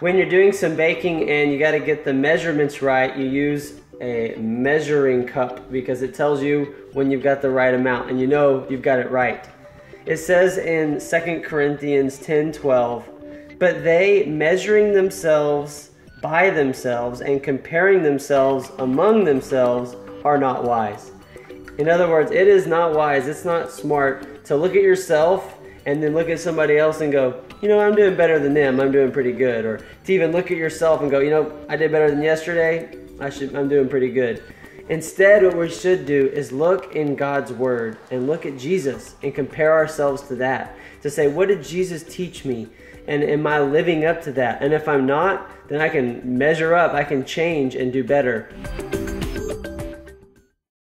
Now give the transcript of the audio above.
When you're doing some baking and you got to get the measurements right, you use a measuring cup because it tells you when you've got the right amount and you know you've got it right. It says in 2 Corinthians 10 12, but they measuring themselves by themselves and comparing themselves among themselves are not wise. In other words, it is not wise, it's not smart to look at yourself and then look at somebody else and go, you know, I'm doing better than them. I'm doing pretty good. Or to even look at yourself and go, you know, I did better than yesterday. I should I'm doing pretty good. Instead, what we should do is look in God's word and look at Jesus and compare ourselves to that. To say, what did Jesus teach me? And am I living up to that? And if I'm not, then I can measure up, I can change and do better.